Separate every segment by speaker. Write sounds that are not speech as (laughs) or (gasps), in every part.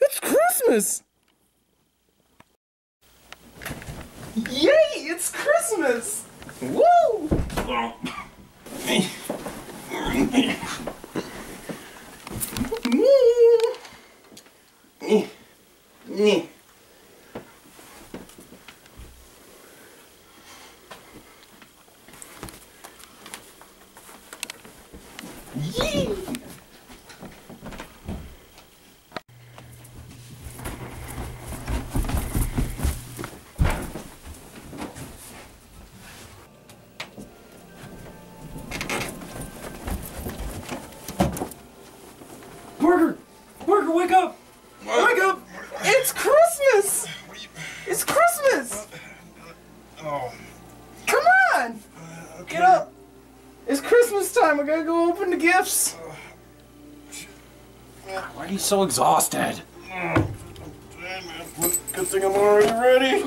Speaker 1: It's Christmas! So exhausted?
Speaker 2: Good thing I'm already ready.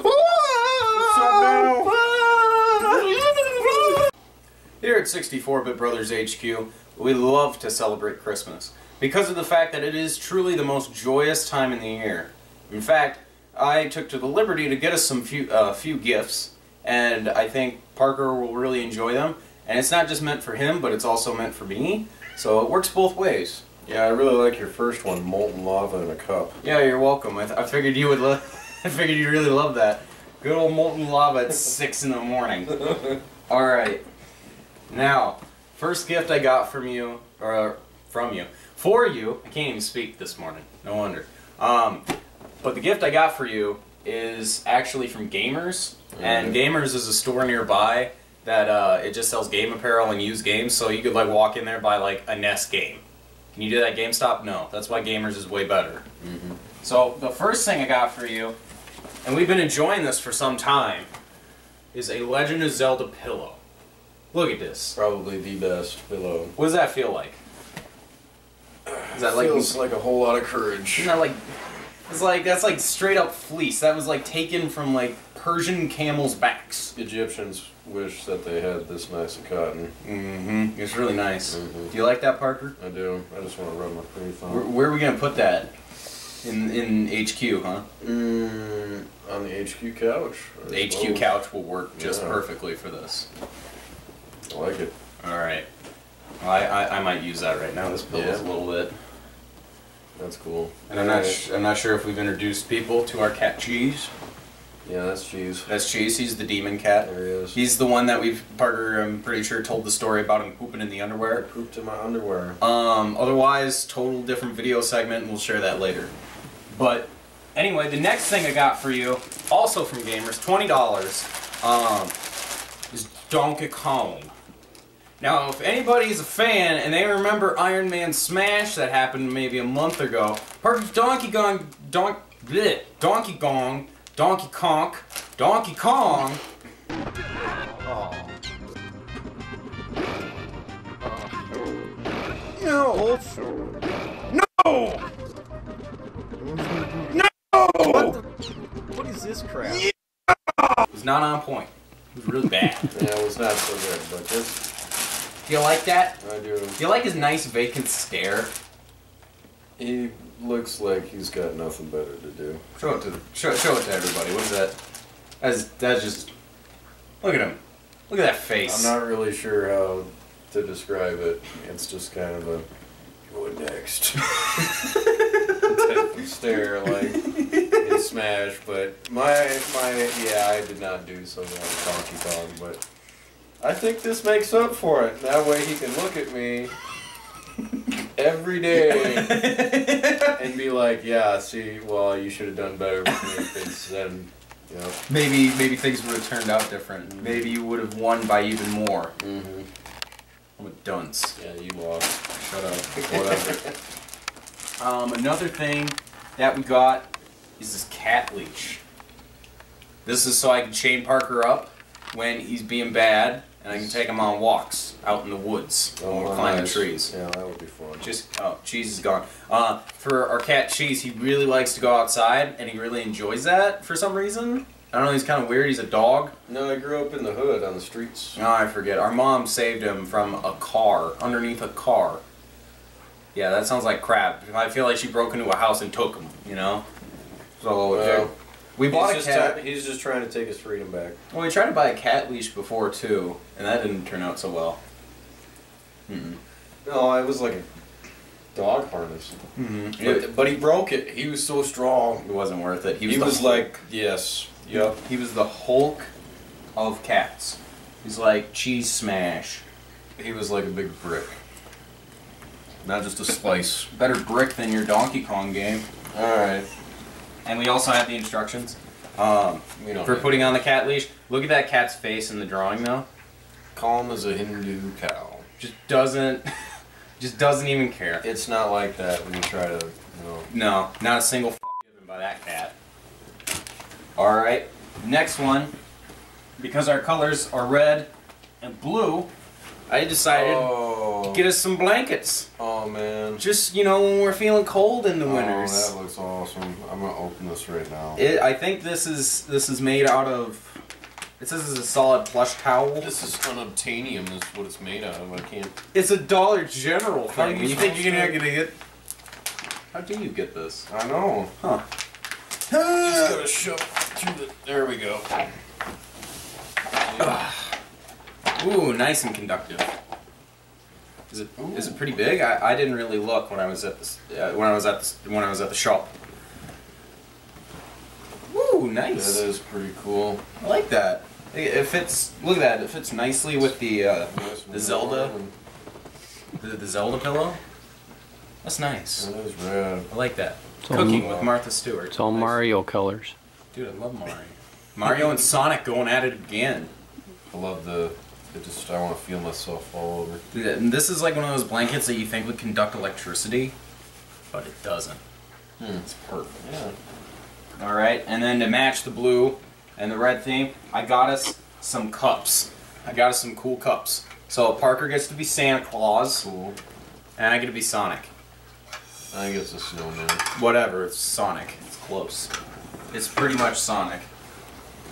Speaker 3: Here at 64-Bit Brothers HQ, we love to celebrate Christmas because of the fact that it is truly the most joyous time in the year. In fact, I took to the liberty to get us some few uh, few gifts, and I think Parker will really enjoy them. And it's not just meant for him, but it's also meant for me. So it works both ways.
Speaker 2: Yeah, I really like your first one, molten lava in a cup.
Speaker 3: Yeah, you're welcome. I, th I figured you would. Lo- (laughs) I figured you'd really love that. Good old molten lava at six in the morning. (laughs) All right. Now, first gift I got from you, or from you, for you. I can't even speak this morning. No wonder. Um, but the gift I got for you is actually from Gamers, and Gamers is a store nearby that uh, it just sells game apparel and used games. So you could like walk in there buy like a NES game. Can you do that at GameStop? No. That's why Gamers is way better. Mm-hmm. So the first thing I got for you, and we've been enjoying this for some time, is a Legend of Zelda pillow. Look at this.
Speaker 2: Probably the best pillow.
Speaker 3: What does that feel like? Is that like
Speaker 2: Feels like a whole lot of courage.
Speaker 3: isn't that like it's like that's like straight up fleece. That was like taken from like Persian camels' backs.
Speaker 2: Egyptians wish that they had this nice of cotton.
Speaker 3: Mm-hmm. It's really nice.
Speaker 2: Mhm.
Speaker 3: Do you like that, Parker?
Speaker 2: I do. I just want to rub my pretty
Speaker 3: Where,
Speaker 2: thumb.
Speaker 3: where are we gonna put that? In in HQ, huh?
Speaker 2: Mm, on the HQ couch.
Speaker 3: The HQ couch will work just
Speaker 2: Yeah.
Speaker 3: perfectly for this.
Speaker 2: I like it.
Speaker 3: All right. Well, I, I I might use that right now. This pillow's a little bit.
Speaker 2: That's cool.
Speaker 3: And I'm not sh- I'm not sure if we've introduced people to our cat Cheese.
Speaker 2: Yeah, that's cheese.
Speaker 3: That's Cheese. He's the demon cat.
Speaker 2: There he is.
Speaker 3: He's the one that we've Parker. I'm pretty sure told the story about him pooping in the
Speaker 2: I
Speaker 3: underwear.
Speaker 2: pooped in my underwear.
Speaker 3: Um, otherwise, total different video segment, and we'll share that later. But anyway, the next thing I got for you, also from Gamers, twenty dollars, um, is Donkey Kong. Now, if anybody's a fan and they remember Iron Man Smash that happened maybe a month ago, Parker's Donkey Kong, Don, bleh, Donkey Kong, Donkey Kong, Donkey Kong. Oh.
Speaker 1: No!
Speaker 2: No!
Speaker 1: What, the, what is this crap?
Speaker 3: It was not on point. It was really bad. (laughs)
Speaker 2: Yeah, it was not so good, but this
Speaker 3: Do you like that?
Speaker 2: I do.
Speaker 3: Do you like his nice vacant stare?
Speaker 2: He looks like he's got nothing better to do.
Speaker 3: Show it to the, show, show it to everybody. What is that? That's that's just look at him. Look at that face.
Speaker 2: I'm not really sure how to describe it. It's just kind of a what next (laughs) stare like in Smash. But my my yeah, I did not do so well with Donkey Kong, but I think this makes up for it. That way he can look at me (laughs) every day (laughs) like, yeah, see, well, you should have done better with me because then, you know.
Speaker 3: maybe maybe things would have turned out different. Maybe you would have won by even more.
Speaker 2: Mm-hmm.
Speaker 3: I'm a dunce.
Speaker 2: Yeah, you lost.
Speaker 3: Shut up. Whatever. (laughs) um, another thing that we got is this cat leash. This is so I can chain Parker up when he's being bad, and I can take him on walks out in the woods when we're climbing
Speaker 2: Oh, nice.
Speaker 3: trees.
Speaker 2: Yeah, that would be fun.
Speaker 3: Just oh, cheese is gone. Uh, for our cat cheese, he really likes to go outside, and he really enjoys that for some reason. I don't know. He's kind of weird. He's a dog.
Speaker 2: No, I grew up in the hood on the streets.
Speaker 3: Oh, I forget. Our mom saved him from a car underneath a car. Yeah, that sounds like crap. I feel like she broke into a house and took him. You know. So
Speaker 2: Well,
Speaker 3: we bought a
Speaker 2: he's
Speaker 3: cat.
Speaker 2: just he's just trying to take his freedom back.
Speaker 3: well, we tried to buy a cat leash before too, and that didn't turn out so well. Mm-mm.
Speaker 2: No, it was like a dog harness.
Speaker 3: Mm-hmm.
Speaker 2: But,
Speaker 3: It,
Speaker 2: but he broke it. He was so strong.
Speaker 3: it wasn't worth it. He
Speaker 2: He
Speaker 3: was,
Speaker 2: was, like, yes, yep.
Speaker 3: he was the Hulk of cats. He's like cheese smash.
Speaker 2: He was like a big brick. Not just a slice.
Speaker 3: Better brick than your Donkey Kong game.
Speaker 2: All right.
Speaker 3: And we also have the instructions um, for putting on the cat leash. Look at that cat's face in the drawing though.
Speaker 2: calm as a Hindu cow.
Speaker 3: Just doesn't, (laughs) just doesn't even care.
Speaker 2: It's not like that when you try to, you know.
Speaker 3: No, not a single f- given by that cat. All right, next one. Because our colors are red and blue, I decided
Speaker 2: Oh,
Speaker 3: to get us some blankets.
Speaker 2: oh man.
Speaker 3: Just you know when we're feeling cold in the oh, winters.
Speaker 2: Oh, that looks awesome. I'm gonna open this right now.
Speaker 3: It, I think this is this is made out of. It says it's a solid plush towel.
Speaker 2: This is unobtainium, is what it's made out of. I can't.
Speaker 3: It's a Dollar General
Speaker 2: How do
Speaker 3: thing.
Speaker 2: you
Speaker 3: You think you're gonna
Speaker 2: to-
Speaker 3: get? How do you get this?
Speaker 2: I know.
Speaker 3: Huh?
Speaker 2: Just gotta shove through the. There we go.
Speaker 3: Ooh, nice and conductive. Is it is it pretty big? I, I didn't really look when I was at this uh, when I was at this, when I was at the shop. Ooh, nice.
Speaker 2: That is pretty cool.
Speaker 3: I like that. It, it fits. Look at that. It fits nicely with the uh, The Zelda? the, the Zelda pillow. That's nice.
Speaker 2: and- That is rad.
Speaker 3: I like that.
Speaker 4: It's all,
Speaker 3: Cooking with Martha Stewart.
Speaker 4: it's all
Speaker 3: Nice.
Speaker 4: Mario colors.
Speaker 3: Dude, I love Mario. Mario and Sonic going at it again.
Speaker 2: I love the. It just. I want to feel myself all over.
Speaker 3: Dude, and This is like one of those blankets that you think would conduct electricity, but it doesn't.
Speaker 2: Hmm.
Speaker 3: It's perfect.
Speaker 2: Yeah.
Speaker 3: All right, and then to match the blue and the red theme, I got us some cups. I got us some cool cups. So Parker gets to be Santa Claus,
Speaker 2: Cool.
Speaker 3: and I get to be Sonic.
Speaker 2: I think it's a snowman.
Speaker 3: Whatever, it's Sonic. It's close. It's pretty much Sonic.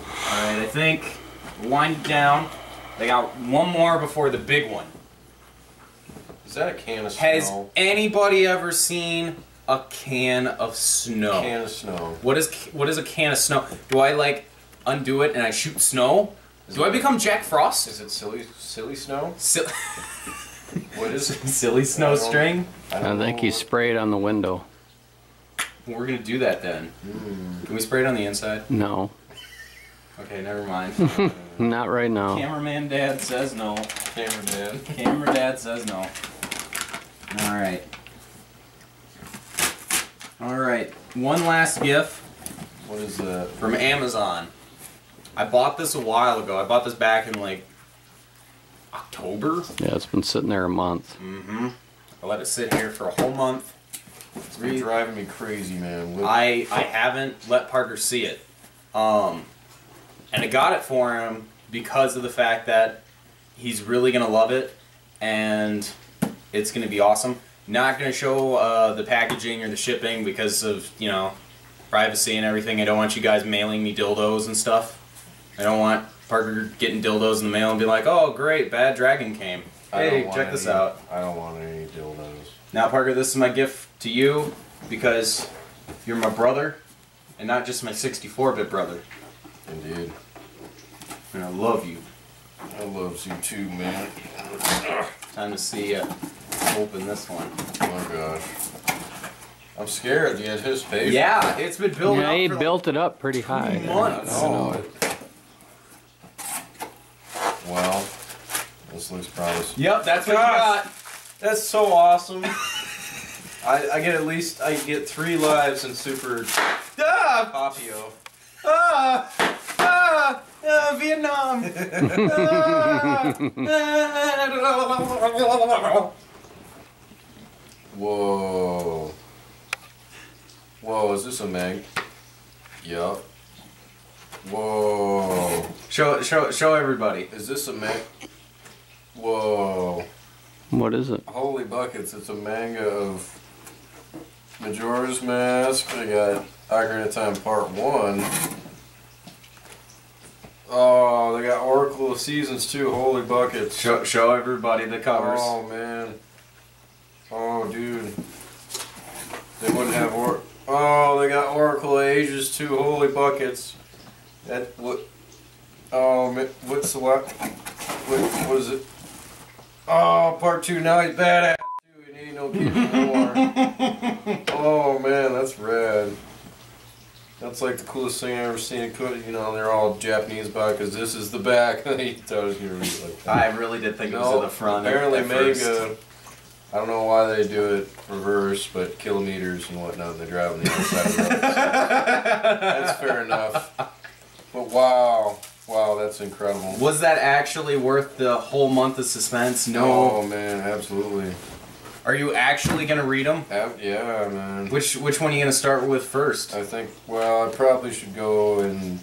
Speaker 3: All right, I think wind down. They got one more before the big one.
Speaker 2: Is that a can of
Speaker 3: Has
Speaker 2: snow?
Speaker 3: anybody ever seen a can of snow?
Speaker 2: Can of snow.
Speaker 3: What is what is a can of snow? Do I like undo it and I shoot snow?
Speaker 2: Is
Speaker 3: Do I become Jack Frost?
Speaker 2: Is it silly silly snow?
Speaker 3: Sil- (laughs)
Speaker 2: What is it?
Speaker 3: silly snow
Speaker 2: I
Speaker 3: string?
Speaker 4: I
Speaker 2: don't
Speaker 4: think
Speaker 2: know.
Speaker 4: you spray it on the window.
Speaker 3: We're gonna do that then.
Speaker 2: Mm.
Speaker 3: Can we spray it on the inside?
Speaker 4: No,
Speaker 3: Okay, never mind. (laughs) (laughs)
Speaker 4: not right now.
Speaker 3: Cameraman dad says no.
Speaker 2: Camera man.
Speaker 3: Camera dad says no. All right. All right. One last gift
Speaker 2: What is that?
Speaker 3: from Amazon. I bought this a while ago. I bought this back in like October.
Speaker 4: Yeah, it's been sitting there a month.
Speaker 3: Mm-hmm. I let it sit here for a whole month.
Speaker 2: It's been driving me crazy, man. With-
Speaker 3: I I haven't let Parker see it. Um, and I got it for him because of the fact that he's really gonna love it, and it's gonna be awesome. Not gonna show uh, the packaging or the shipping because of you know privacy and everything. I don't want you guys mailing me dildos and stuff. I don't want Parker getting dildos in the mail and be like, "Oh, great, Bad Dragon came." Hey, check this
Speaker 2: any-
Speaker 3: out.
Speaker 2: I don't want any dildos.
Speaker 3: Now, Parker, this is my gift to you because you're my brother and not just my 64 bit brother.
Speaker 2: Indeed.
Speaker 3: And I love you.
Speaker 2: I loves you too, man.
Speaker 3: Time to see you open this one.
Speaker 2: Oh gosh. I'm scared. You anticipation?
Speaker 3: Yeah, it's been building
Speaker 4: Yeah,
Speaker 3: up
Speaker 4: he
Speaker 3: for
Speaker 4: built it up pretty high.
Speaker 3: months.
Speaker 2: Oh. Well, this looks promising.
Speaker 3: Yep, that's what you
Speaker 2: Gosh.
Speaker 3: got.
Speaker 2: That's so awesome. (laughs) I, I get at least I get three lives in Super
Speaker 3: Ah,
Speaker 2: Papio.
Speaker 3: ah, ah, ah, Vietnam. (laughs) Ah.
Speaker 2: Whoa. Whoa, is this a Meg? Yup. Whoa.
Speaker 3: show, show, show everybody.
Speaker 2: Is this a Meg? Whoa.
Speaker 4: What is it?
Speaker 2: Holy buckets, it's a manga of Majora's Mask. I got Ocarina of Time Part 1. Oh, they got Oracle of Seasons too. Holy buckets.
Speaker 3: Show, show everybody the covers.
Speaker 2: Oh, man. Oh, dude. They wouldn't have or Oh, they got Oracle Ages too. Holy buckets. That what? Oh, what's the what? What was it? Oh, part two. Now he's badass too. He ain't no kid anymore. (laughs) oh man, that's rad. That's like the coolest thing I've ever seen. It could, you know, they're all Japanese about because this is the back. (laughs) he thought it was gonna read like that.
Speaker 3: I really did think it was in the front. at-
Speaker 2: Apparently,
Speaker 3: at first.
Speaker 2: I don't know why they do it reverse, but kilometers and whatnot. They drive on the other side of the road. That's fair enough. But wow, wow, that's incredible.
Speaker 3: Was that actually worth the whole month of suspense? No.
Speaker 2: Oh man, absolutely.
Speaker 3: Are you actually gonna read them?
Speaker 2: Yeah, man.
Speaker 3: Which which one are you gonna start with first?
Speaker 2: I think. Well, I probably should go in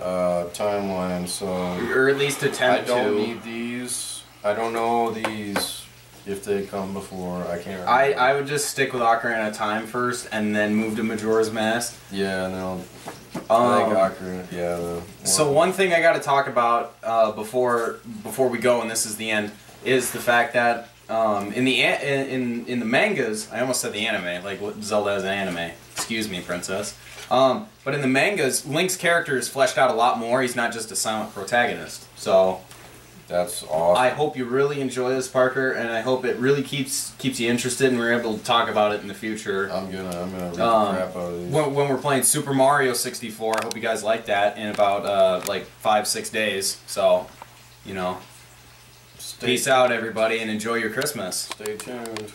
Speaker 2: uh, timeline. So
Speaker 3: Or at least attempt to.
Speaker 2: I don't
Speaker 3: to.
Speaker 2: need these. I don't know these if they come before. I can't. Remember.
Speaker 3: I, I would just stick with Ocarina of Time first, and then move to Majora's Mask.
Speaker 2: Yeah, no. I think
Speaker 3: Um,
Speaker 2: Ocarina. Yeah.
Speaker 3: So one thing I got to talk about uh, before before we go, and this is the end, is the fact that um, in the in in the mangas, I almost said the anime, like what Zelda as an anime. Excuse me, princess. Um, but in the mangas, Link's character is fleshed out a lot more. He's not just a silent protagonist. So
Speaker 2: That's awesome.
Speaker 3: I hope you really enjoy this, Parker, and I hope it really keeps keeps you interested, and we're able to talk about it in the future.
Speaker 2: I'm gonna I'm gonna read
Speaker 3: Um,
Speaker 2: the crap out of these.
Speaker 3: when, when we're playing Super Mario 64. I hope you guys like that in about uh, like five six days. So, you know,
Speaker 2: stay,
Speaker 3: peace out, everybody, and enjoy your Christmas.
Speaker 2: Stay tuned.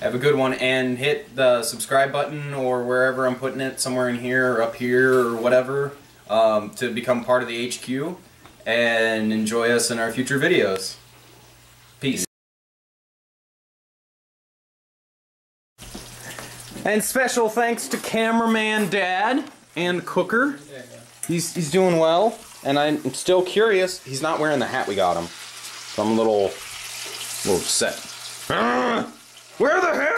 Speaker 3: Have a good one, and hit the subscribe button or wherever I'm putting it, somewhere in here or up here or whatever, um, to become part of the HQ and enjoy us in our future videos. Peace. And special thanks to cameraman Dad and Cooker. He's he's doing well, and I'm still curious. He's not wearing the hat we got him, so I'm a little little upset. (gasps) Where the hat?